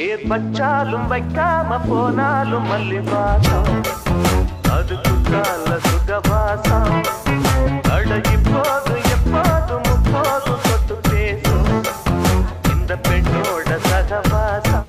ಏಯ್ ಮಚ್ಚಾ ಲುಮ್ಬೈ ಕಾ ಮಪೋನಾ ಲು ಮಲ್ಲಿ ಬಾತಾ ಆದ ತುಟಾ ಲಸುಗ ಬಾಸಾ ಅಡಗಿ ಬಾಸ ಯಪ್ಪಾ ತು ಸತ್ತು ತೇಸೋ ಇಂದ ಪೆಂಡ್ರೋಡ ಸಹ